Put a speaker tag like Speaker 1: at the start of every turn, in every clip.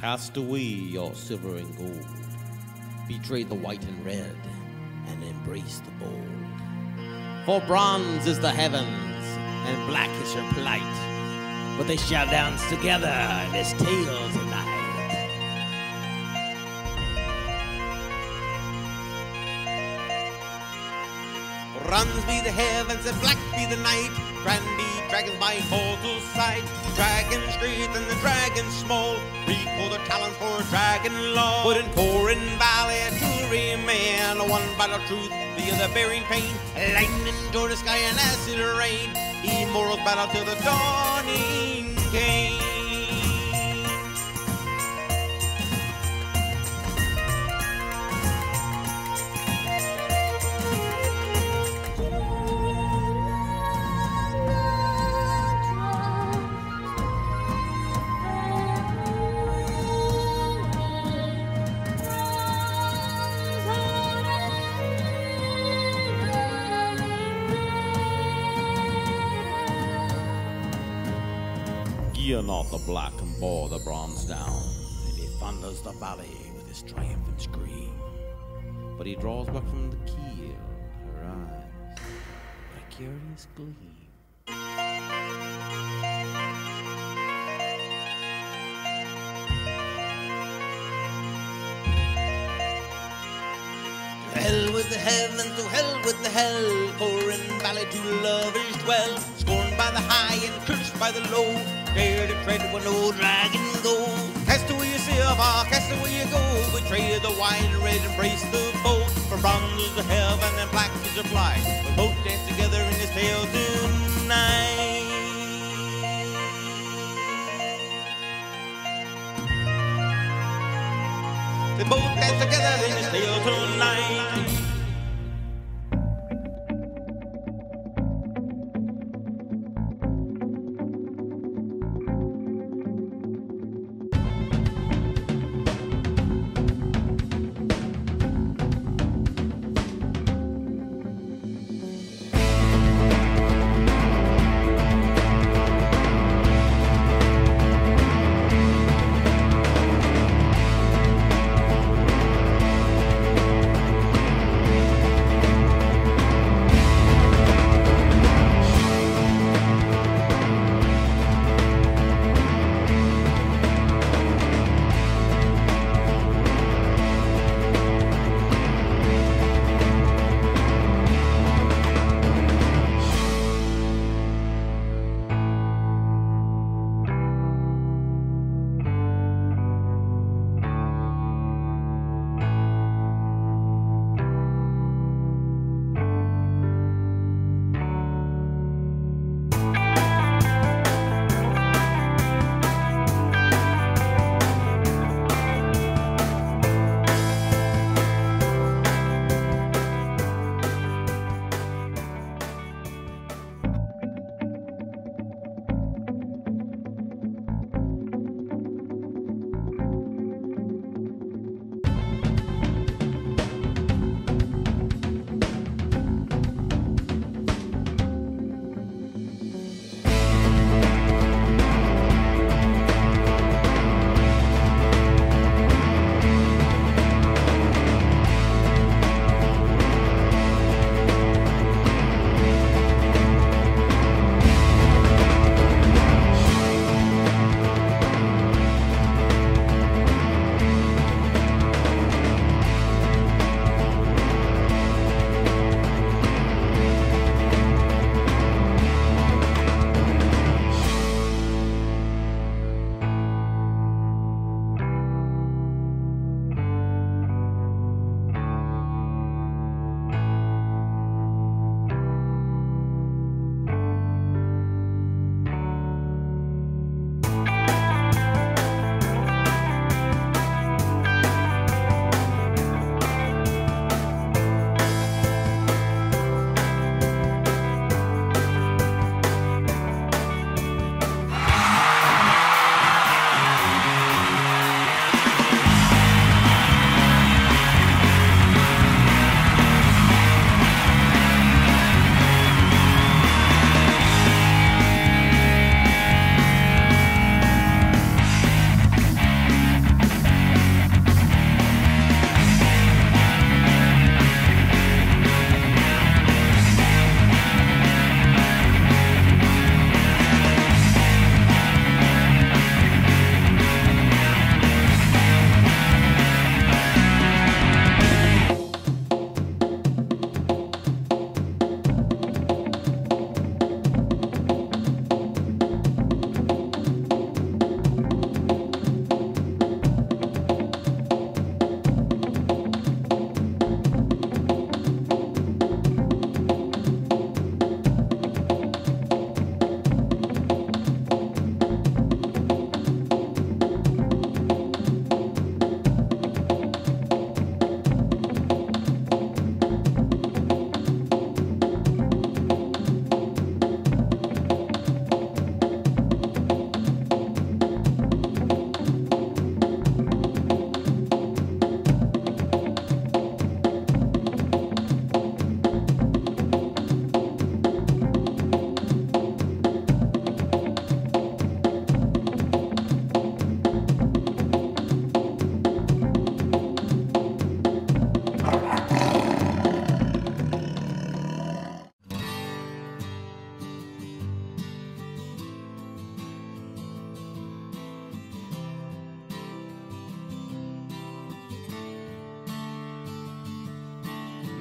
Speaker 1: Cast away your silver and gold. Betray the white and red, and embrace the bold. For bronze is the heavens, and black is your plight. But they shall dance together in this tale tonight. Bronze be the heavens and black be the night. Brandy dragons my mortal sight. Dragons great and the dragons small. For their talents for dragon law. But in Corin Valley to remain. One battle truth, the other bearing pain. Lightning tore the sky and acid rain. Immortals battle till the dawning Fear not the black and bore the bronze down, and he thunders the valley with his triumphant scream. But he draws back from the keel her eyes a curious gleam. Hell with the heaven, to hell with the hell. Corin Valley to lovers dwell. Scorned by the high and cursed by the low. Dare to tread where no dragon go. Cast away your silver, cast away your gold. Betray the white and red, embrace the bold. For bronze is the heaven and black is your flight.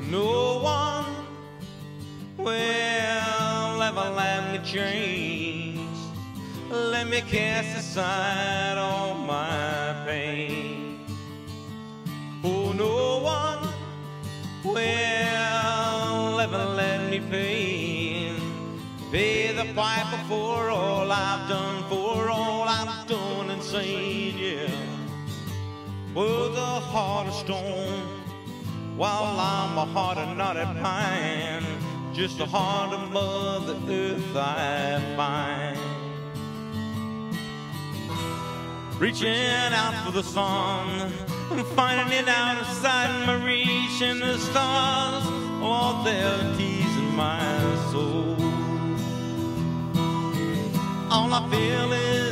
Speaker 1: No one will ever let me change. Let me cast aside all my pain. Oh, no one will ever let me pay. Pay the piper for all I've done, for all I've done and seen. yeah. Oh, With a heart of stone while I'm a heart of knotted pine. Just a heart of Mother Earth I find. Reaching out for the sun, I'm finding it out of outside my reach, and the stars, oh, they're teasing my soul. All I feel is